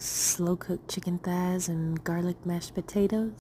slow cooked chicken thighs and garlic mashed potatoes.